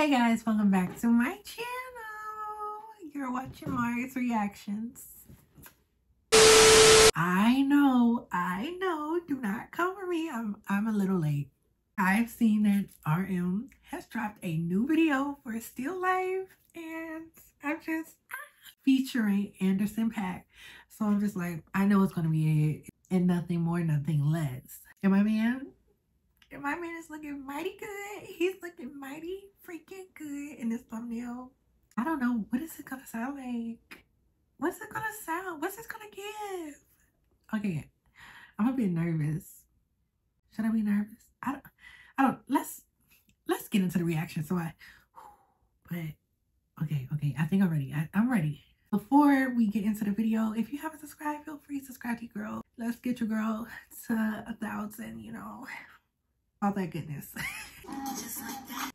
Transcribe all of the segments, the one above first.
Hey guys, welcome back to my channel. You're watching Mari's reactions. I know, I know, do not cover me. I'm I'm a little late. I've seen that RM has dropped a new video for Still Life and I'm just featuring Anderson .Paak. So I'm just like, I know it's gonna be it and nothing more, nothing less. And my man and my man is looking mighty good. He's looking mighty freaking good in this thumbnail. I don't know. What is it gonna sound like? What's it gonna sound? What's this gonna give? Okay, I'm a bit nervous. Should I be nervous? I don't. I don't. Let's let's get into the reaction. So I. But okay, okay. I think I'm ready. I, I'm ready. Before we get into the video, if you haven't subscribed, feel free to subscribe to your girl. Let's get your girl to a thousand. You know, Oh, all that goodness. Just like that.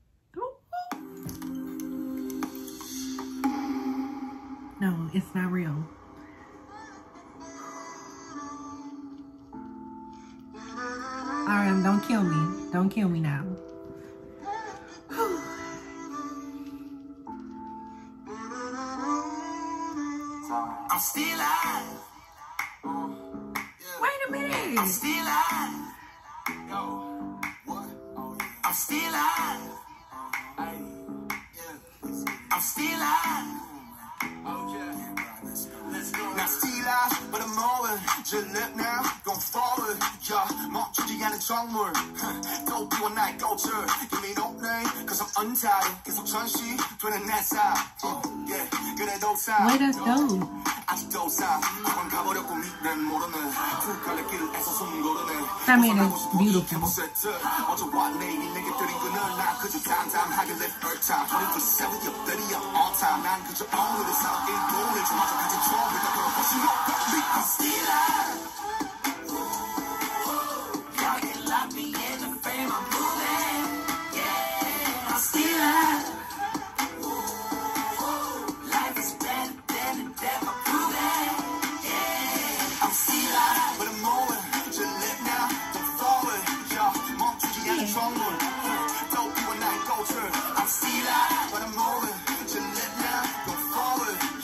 No, it's not real. RM, don't kill me. Don't kill me now. I'm still alive. Wait a minute. I'm still alive. I'm still alive. I'm still alive. Oh yeah. Let's go. Now still alive, but I'm over. Just look now, go forward. Yeah, 멈추지 않은 정물. 또 비워 날 꽃을. Give me no name, cause I'm untied. 계속 전시되는 내 삶. Yeah, 그래도 삶. Wait, that's dope. 아직도 사 그만 가버렸고 미래는 모르는 두 갈래 길에서 숨 고르네 I mean it's beautiful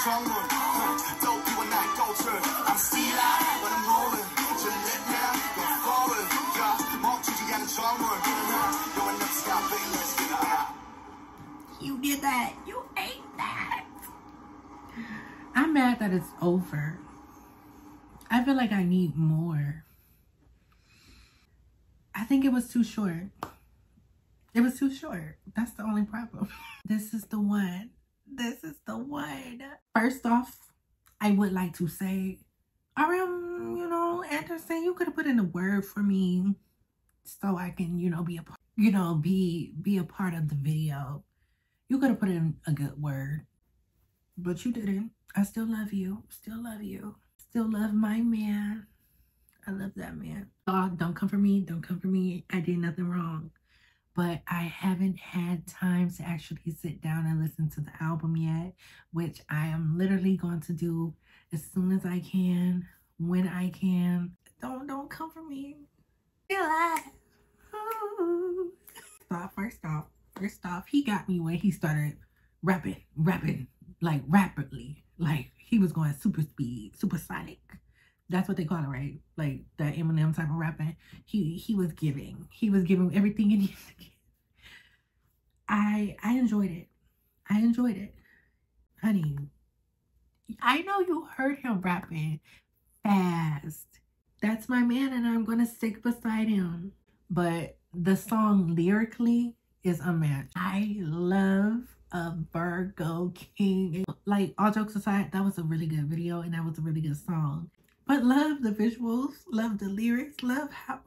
Yeah, I'm 정물. 또 비워 날 꽃을. I'm still alive, but I'm moving. To live now, don't forward. Yeah, 멈추지 않은 정물. You're in the sky, baby, let's get out. You did that. You ate that. I'm mad that it's over. I feel like I need more. I think it was too short. It was too short. That's the only problem. This is the one. This is the one. First off, I would like to say, RM, you know, Anderson, you could have put in a word for me so I can, you know, be a, you know, be, be a part of the video. You could have put in a good word, but you didn't. I still love you. Still love you. Still love my man. I love that man. Oh, don't come for me. Don't come for me. I did nothing wrong. But I haven't had time to actually sit down and listen to the album yet, which I am literally going to do as soon as I can, when I can. Don't don't come for me. Stop. First off, first off, he got me when he started rapping, rapping like rapidly Like he was going super speed, supersonic. That's what they call it, right? Like that Eminem type of rapping. He he was giving. He was giving everything to give. I I enjoyed it. I enjoyed it. Honey, I know you heard him rapping fast. That's my man and I'm gonna stick beside him. But the song lyrically is unmatched. I love a Virgo King. Like all jokes aside, that was a really good video and that was a really good song. But love the visuals, love the lyrics, love how,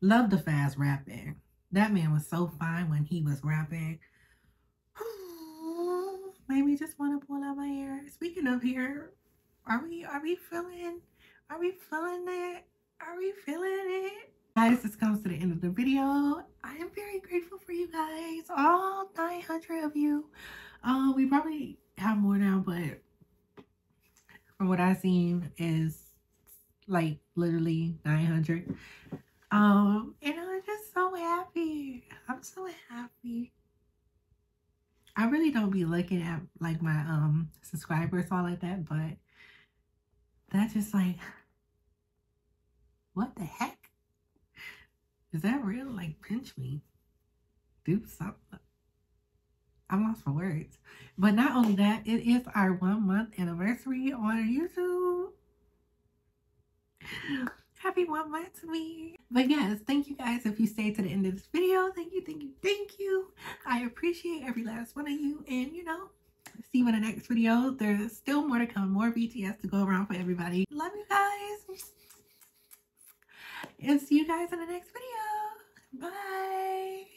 love the fast rapping. That man was so fine when he was rapping. Maybe just want to pull out my hair. Speaking of hair, are we are we feeling are we feeling it? Are we feeling it? Guys, this comes to the end of the video. I am very grateful for you guys. All 900 of you. Uh, we probably have more now, but from what I've seen is like literally 900. Um, and I'm just so happy. I'm so happy. I really don't be looking at like my um subscribers all like that, but that's just like what the heck? Is that real? Like pinch me. Do something. I'm lost for words. But not only that, it is our one month anniversary on YouTube. Happy one month to me. But yes, thank you guys if you stayed to the end of this video. Thank you, thank you, thank you. I appreciate every last one of you. And you know, see you in the next video. There's still more to come, more BTS to go around for everybody. Love you guys. And see you guys in the next video. Bye.